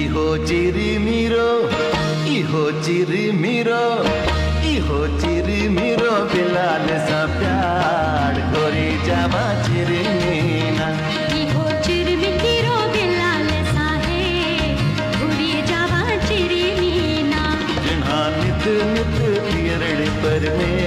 इहो चिरी मिरो इहो चिरी मिरो इहो चिरी मिरो बिलाल सा प्यार गोरी जावा चिरी मीना। इहो चिरमिटिरो बिलाल साहे घुरी जावा चिरी मीना। जिन्हा नित नित पियरड़ पर में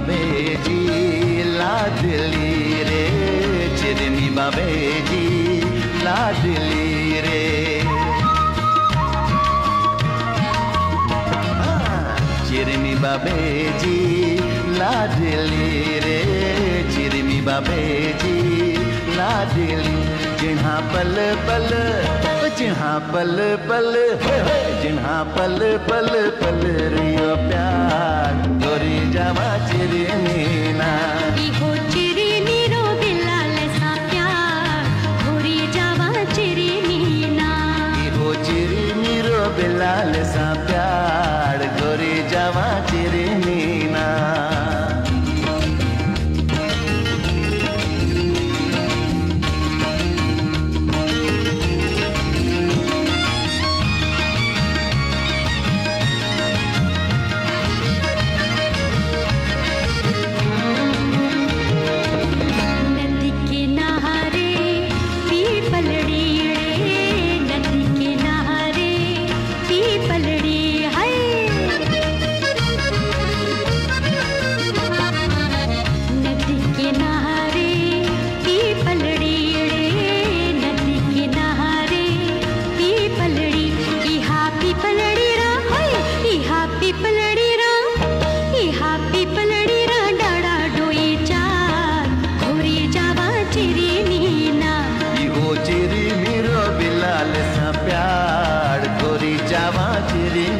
बाबे जी लाडली रे। चिरमी बाबे जी लाडली रे। हाँ, चिरमी बाबे जी लाडली रे। चिरमी बाबे जी लाडली जिन्हा पल पल जिन्हा पल पल जिन्हा पल पल पल रियो प्यार। जावा चिरी मीना। इहो चिरी बिलाल सा प्यार घुरी जावा चिरी मीना। इहो चिरी बिलाल सा प्यार। जावा चिरी